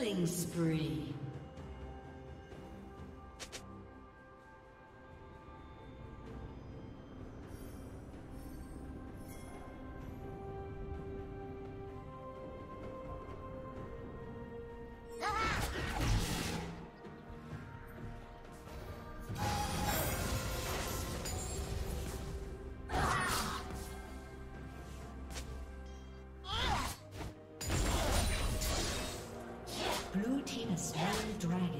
Killing spree. dragon.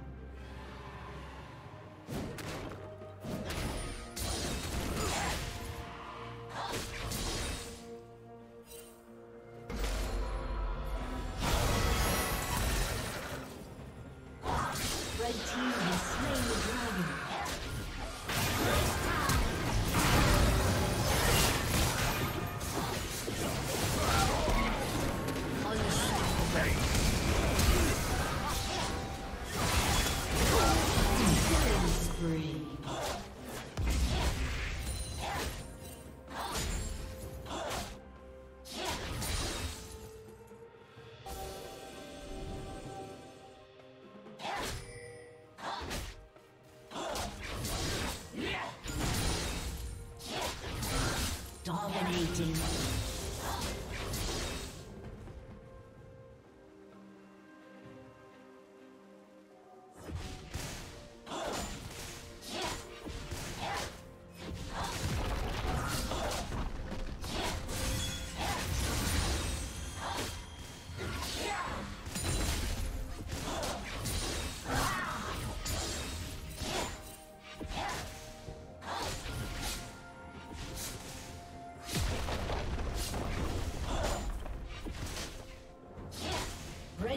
Dominating.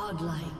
Godlike.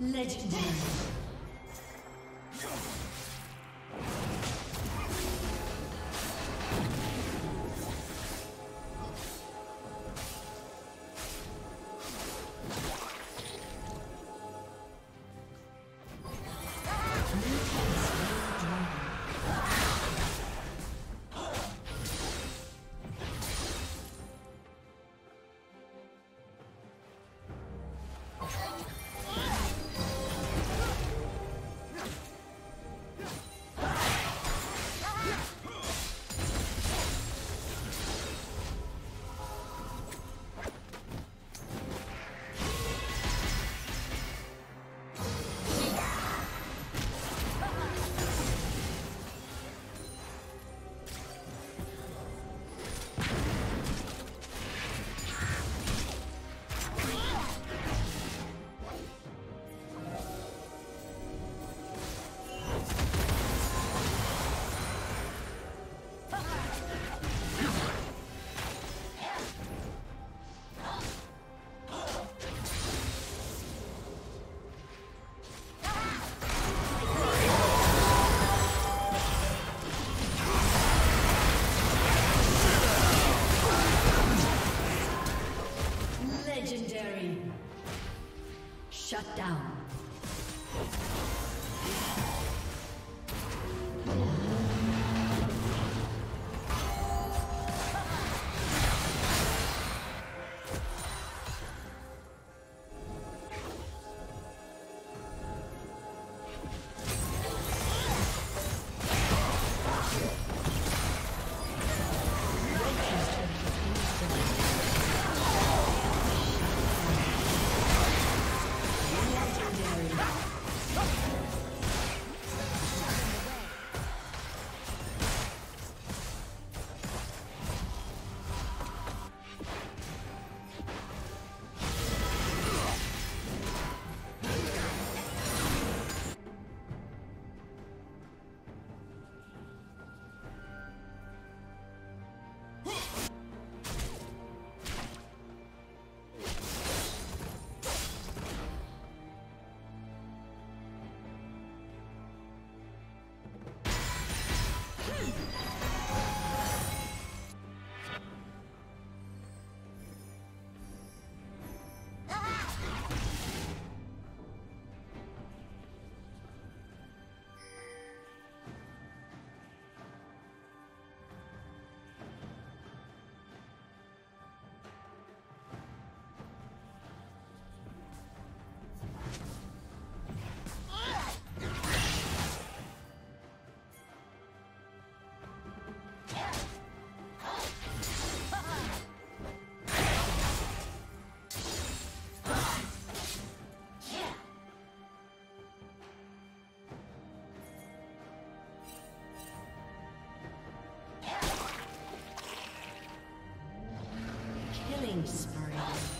Legendary. Killing spree.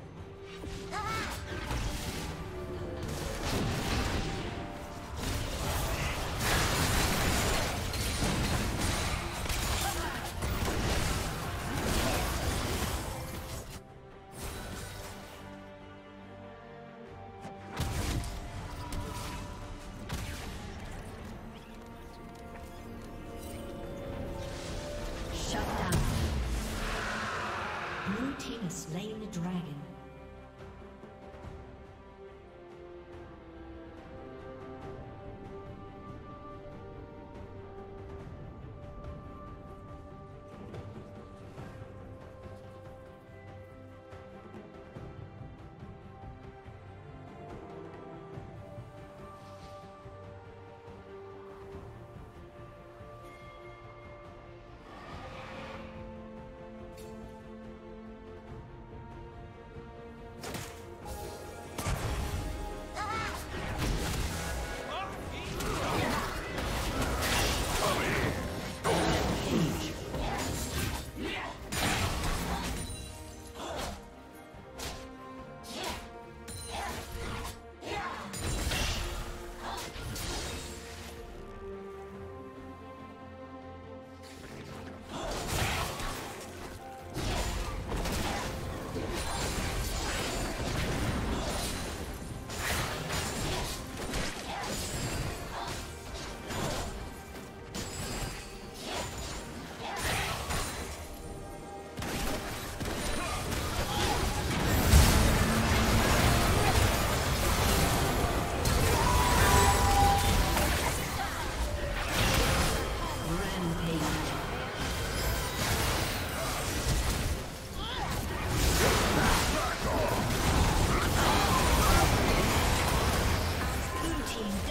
team